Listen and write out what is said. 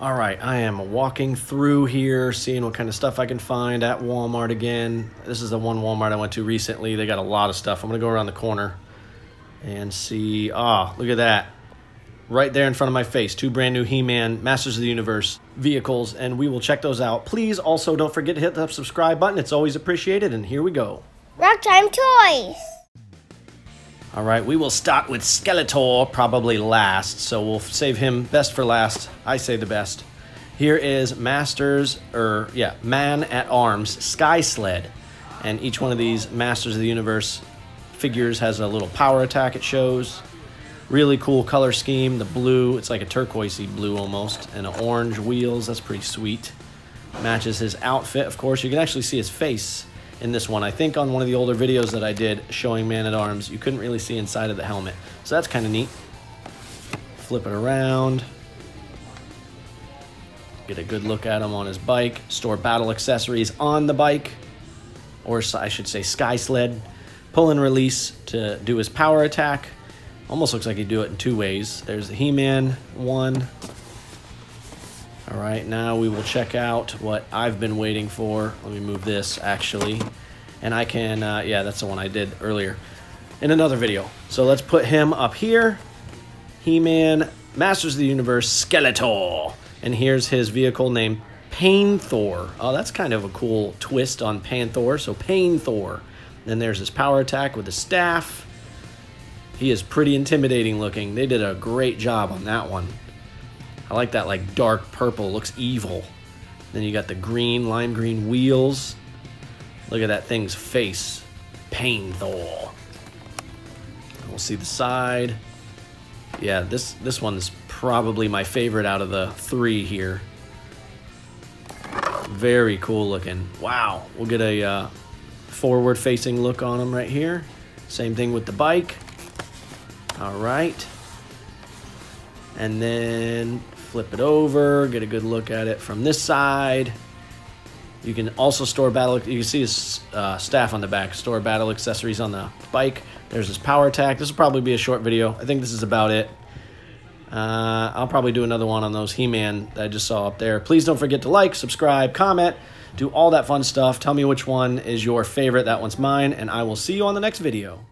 All right, I am walking through here, seeing what kind of stuff I can find at Walmart again. This is the one Walmart I went to recently. They got a lot of stuff. I'm gonna go around the corner and see. Ah, oh, look at that. Right there in front of my face, two brand new He-Man Masters of the Universe vehicles, and we will check those out. Please also don't forget to hit the subscribe button. It's always appreciated, and here we go. Rug Time Toys! All right, we will start with Skeletor, probably last, so we'll save him best for last. I say the best. Here is Masters, or yeah, Man at Arms Sky Sled. And each one of these Masters of the Universe figures has a little power attack it shows. Really cool color scheme. The blue, it's like a turquoisey blue almost, and orange wheels. That's pretty sweet. Matches his outfit, of course. You can actually see his face in this one. I think on one of the older videos that I did showing Man-at-Arms, you couldn't really see inside of the helmet. So that's kind of neat. Flip it around. Get a good look at him on his bike. Store battle accessories on the bike. Or I should say sky sled. Pull and release to do his power attack. Almost looks like he'd do it in two ways. There's the He-Man one. All right, now we will check out what I've been waiting for. Let me move this, actually. And I can, uh, yeah, that's the one I did earlier in another video. So let's put him up here. He-Man, Masters of the Universe, Skeletor. And here's his vehicle named Painthor. Oh, that's kind of a cool twist on Thor. So Painthor. Then there's his power attack with the staff. He is pretty intimidating looking. They did a great job on that one. I like that like dark purple, looks evil. Then you got the green, lime green wheels. Look at that thing's face. Painthor. We'll see the side. Yeah, this this one's probably my favorite out of the three here. Very cool looking. Wow. We'll get a uh, forward facing look on them right here. Same thing with the bike. All right. And then flip it over, get a good look at it from this side. You can also store battle, you can see his uh, staff on the back, store battle accessories on the bike. There's his power attack. This will probably be a short video. I think this is about it. Uh, I'll probably do another one on those He-Man that I just saw up there. Please don't forget to like, subscribe, comment, do all that fun stuff. Tell me which one is your favorite. That one's mine, and I will see you on the next video.